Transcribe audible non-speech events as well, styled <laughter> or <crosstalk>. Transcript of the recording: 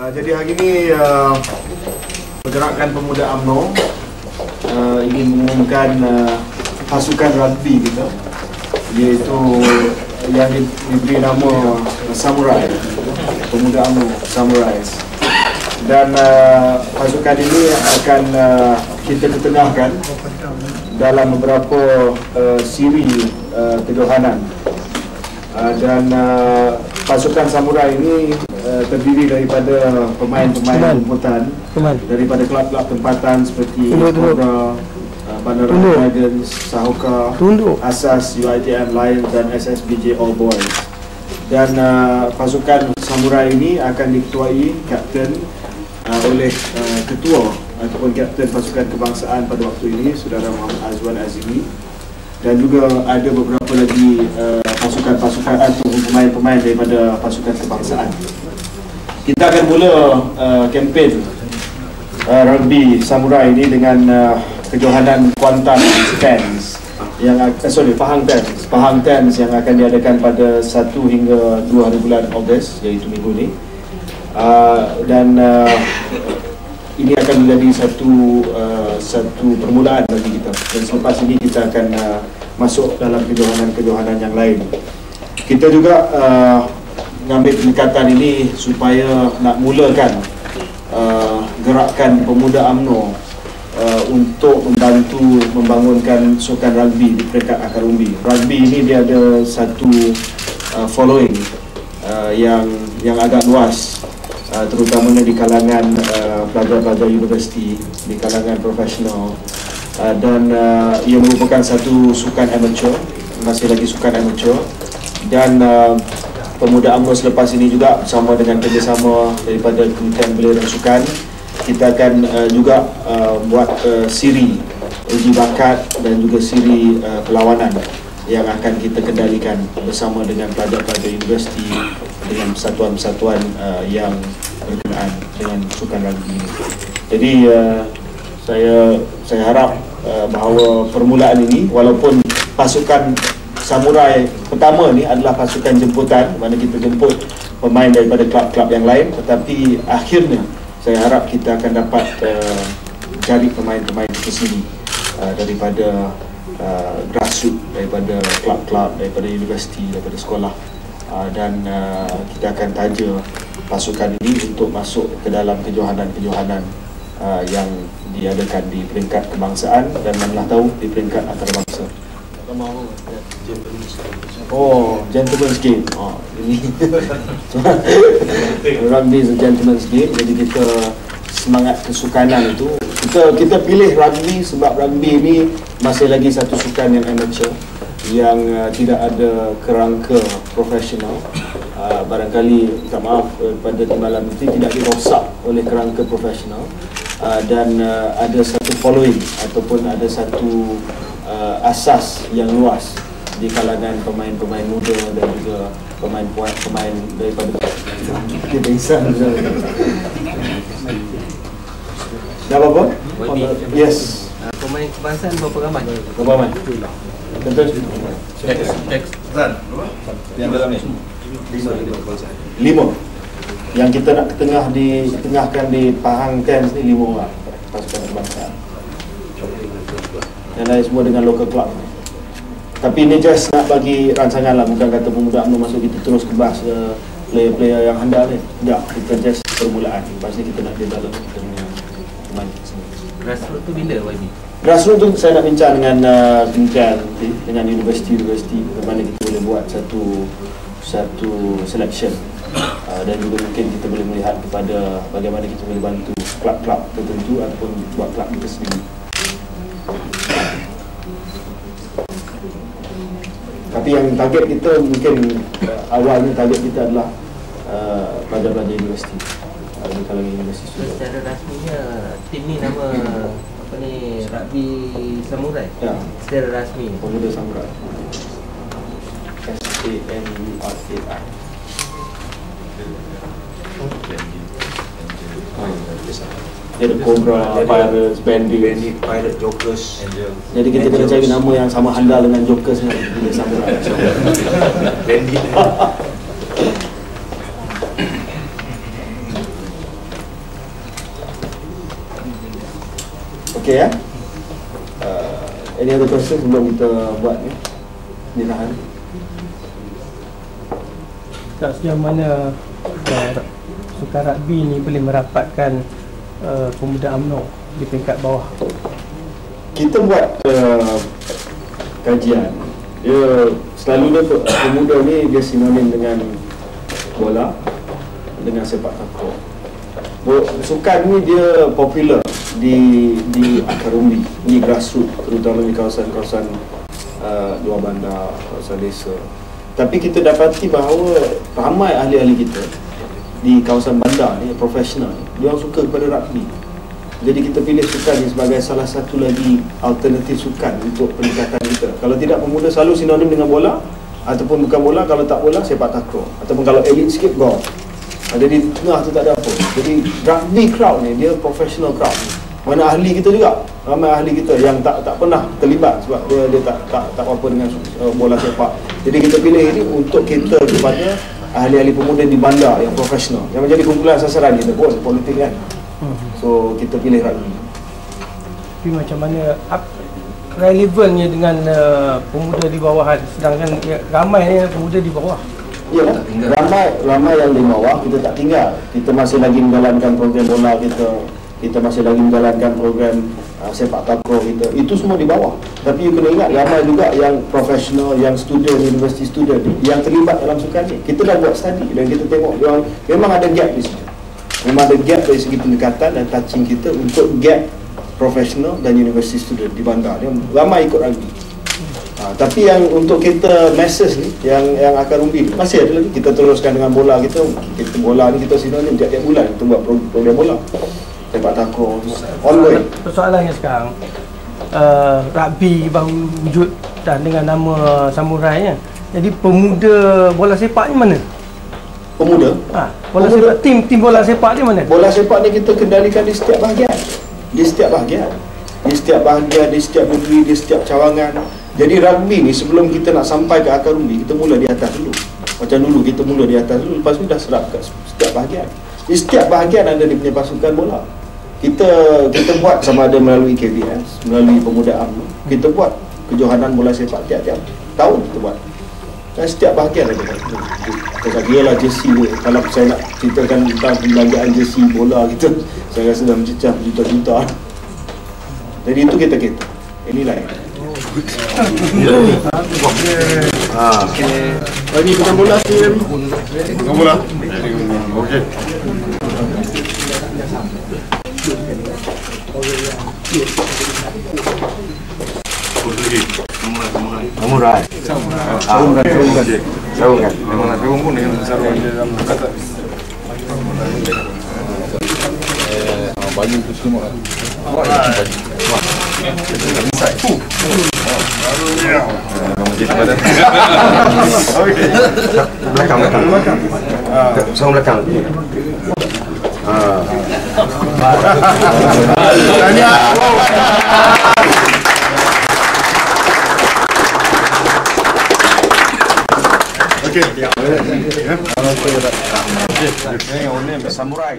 Uh, jadi hari ini uh, pergerakan pemuda UMNO uh, ingin mengumumkan uh, pasukan rugby kita. Iaitu yang di- diberi nama uh, Samurai pemuda UMNO Samurai. Dan uh, pasukan ini akan uh, kita ketengahkan dalam beberapa uh, siri uh, kejohanan. Uh, dan uh, pasukan samurai ini uh, terdiri daripada pemain-pemain jemputan Kemal. daripada kelab-kelab tempatan seperti. Cobra, uh, Tunduk. Dragons, Sahoka, Tunduk. Asas, UiTM Lions dan SSBJ All Boys. Dan uh, pasukan samurai ini akan diketuai kapten uh, oleh uh, ketua ataupun kapten pasukan kebangsaan pada waktu ini saudara Muhammad Azwan Azimi dan juga ada beberapa lagi uh, pasukan-pasukan atau pemain-pemain daripada pasukan kebangsaan. Kita akan mula uh, kempen uh, rugby samurai ini dengan uh, kejohanan Kuantan Tens yang eh, sorry Pahang Tens Pahang Tens yang akan diadakan pada 1 hingga 2 hari bulan Ogos iaitu minggu ini. Uh, dan uh, ini akan menjadi satu uh, satu permulaan bagi kita. Dan selepas ini kita akan uh, masuk dalam kejohanan-kejohanan yang lain. Kita juga uh, mengambil pendekatan ini supaya nak mulakan uh, gerakan pemuda UMNO uh, untuk membantu membangunkan sukan rugby di peringkat akar umbi. Rugby ini dia ada satu uh, following uh, yang yang agak luas uh, terutamanya di kalangan uh, pelajar-pelajar universiti, di kalangan profesional uh, dan uh, ia merupakan satu sukan amateur, masih lagi sukan amateur dan uh, pemuda UMNO selepas ini juga bersama dengan kerjasama daripada Kementerian Belia dan Sukan kita akan uh, juga uh, buat uh, siri uji bakat dan juga siri uh, perlawanan yang akan kita kendalikan bersama dengan pelajar-pelajar universiti dengan persatuan-persatuan uh, yang berkenaan dengan sukan rugby ini. Jadi uh, saya saya harap uh, bahawa permulaan ini walaupun pasukan samurai pertama ni adalah pasukan jemputan mana kita jemput pemain daripada klub-klub yang lain tetapi akhirnya saya harap kita akan dapat uh, cari pemain-pemain ke sini uh, daripada uh, grassroots daripada klub-klub daripada universiti daripada sekolah uh, dan uh, kita akan taja pasukan ini untuk masuk ke dalam kejohanan-kejohanan uh, yang diadakan di peringkat kebangsaan dan manalah tahu di peringkat antarabangsa. Oh, gentleman's game. Oh, ini <laughs> rugby is a gentleman's game. Jadi kita semangat kesukanan itu kita kita pilih rugby sebab rugby ini masih lagi satu sukan yang amateur yang uh, tidak ada kerangka profesional. Uh, barangkali minta maaf uh, pada timbalan itu tidak dirosak oleh kerangka profesional uh, dan uh, ada satu following ataupun ada satu uh, asas yang luas di kalangan pemain-pemain muda dan juga pemain-pemain daripada dia pingsan Dah apa? Yes. Pemain kebangsaan berapa ramai? Berapa ramai? Yang dalam ni. lima. Yang kita nak ketengah di tengahkan di Pahang Camps ni lima orang pasukan kebangsaan. Yang lain semua dengan local club. Tapi ini just nak bagi rancangan lah Bukan kata pemuda UMNO masuk kita terus kebas uh, Player-player yang handal ni Tak, kita just permulaan Lepas ni kita nak develop kita punya pemain sini Grassroots tu bila YB? Grassroots tu saya nak bincang dengan uh, kementerian dengan universiti-universiti bagaimana kita boleh buat satu satu selection uh, dan juga mungkin kita boleh melihat kepada bagaimana kita boleh bantu klub-klub tertentu ataupun buat klub kita sendiri. Tapi yang target kita mungkin uh, awalnya target kita adalah uh, pelajar-pelajar universiti uh, di kalangan universiti. So, secara rasminya tim ni nama apa ni rugby samurai. Ya, Secara rasmi. pemuda samurai. S-A-M-U-R-A-I ada Cobra, ada Pirates, Bandits Bandit, Pirate, Jokers Jadi kita kena cari nama yang sama handal dengan Jokers dengan Bila sama Bandit Okay ya eh? Any other question sebelum kita buat ni? Ni lah kan? Tak sejauh mana eh, Sukarabi ni boleh merapatkan uh, pemuda UMNO di peringkat bawah Kita buat uh, kajian. Dia selalunya pe- pemuda ni dia sinonim dengan bola dengan sepak takraw. Sukan ni dia popular di di akar umbi, di grassroots terutama di kawasan-kawasan uh, luar bandar, kawasan desa. Tapi kita dapati bahawa ramai ahli-ahli kita di kawasan bandar ni profesional ni, dia orang suka kepada rugby. Jadi kita pilih sukan ni sebagai salah satu lagi alternatif sukan untuk pendekatan kita. Kalau tidak pemuda selalu sinonim dengan bola ataupun bukan bola, kalau tak bola sepak takraw ataupun kalau elite sikit golf. Ha, Jadi tengah tu tak ada apa. Jadi rugby crowd ni dia professional crowd. Mana ahli kita juga. Ramai ahli kita yang tak tak pernah terlibat sebab dia dia tak tak tak apa dengan uh, bola sepak. Jadi kita pilih ini untuk kita kepada ahli-ahli pemuda di bandar yang profesional. Yang menjadi kumpulan sasaran kita pun politik kan. So kita pilih rugby. tapi macam mana up, relevannya dengan uh, pemuda di bawahan sedangkan ya, ramai ni pemuda di bawah Ya, ramai ramai yang di bawah kita tak tinggal. Kita masih lagi menjalankan program bola kita. Kita masih lagi menjalankan program uh, sepak takraw kita. Itu semua di bawah. Tapi you kena ingat ramai juga yang profesional, yang student, university student yang terlibat dalam sukan ni. Kita dah buat study dan kita tengok dia memang ada gap di situ. Memang ada gap dari segi pendekatan dan touching kita untuk gap profesional dan university student di bandar. Dia ramai ikut rugby. Ha, tapi yang untuk kita masses ni yang yang akan rumbi ni masih ada lagi kita teruskan dengan bola kita kita bola ni kita sinonim tiap-tiap bulan kita buat pro- program bola sepak takraw ongoing persoalannya sekarang uh, rugby baru wujud dan dengan nama samurai nya jadi pemuda bola sepak ni mana? Pemuda? Ha, bola Pemuda- sepak tim tim bola sepak ni mana? Bola sepak ni kita kendalikan di setiap bahagian. Di setiap bahagian. Di setiap bahagian di setiap negeri di setiap cawangan. Jadi rugby ni sebelum kita nak sampai ke akar rumbi kita mula di atas dulu. Macam dulu kita mula di atas dulu lepas tu dah serap ke setiap bahagian. Di setiap bahagian ada dia punya pasukan bola kita kita buat sama ada melalui KBS melalui pemuda UMNO kita buat kejohanan bola sepak tiap-tiap tahun kita buat dan setiap bahagian ada kita kira lah jersey ni kalau saya nak ceritakan tentang pembelanjaan jersey bola kita <laughs> saya rasa dah mencecah juta-juta jadi itu kita kita inilah yang Ah. Oh, ini bukan bola sih. Bukan bola. Okey. Samurai. Samurai. Samurai. Samurai. Memang nak kau pun dengan samurai dia dalam kata. Eh, baju tu semua. Wah, ini baju. Wah. Inside. Memang jadi badan. Okey. Belakang, belakang. Belakang. Sama belakang. Ah. Tanya. Okey. Ya. Okey. Okey. Yang owner samurai.